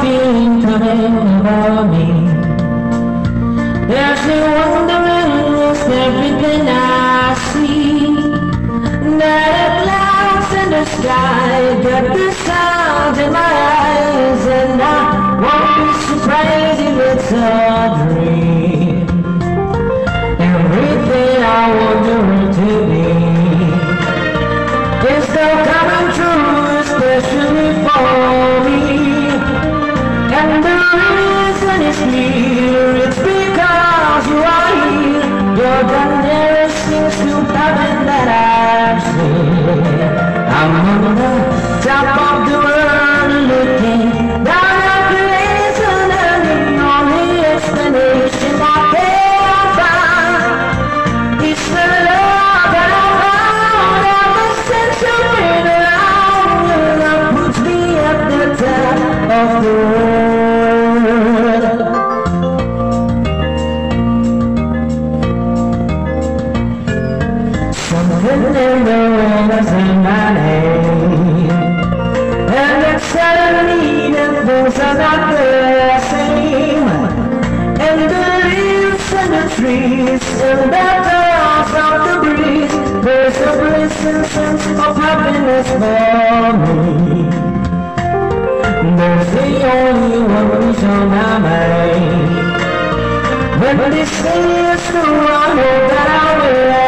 feeling coming over me There's no wondering, is everything I see Not a clouds in the sky, but I'm on the top my name And suddenly the things are not the same And the leaves and the trees And the birds of the breeze There's a blissful sense of happiness There's the only one wish on my mind when this is the one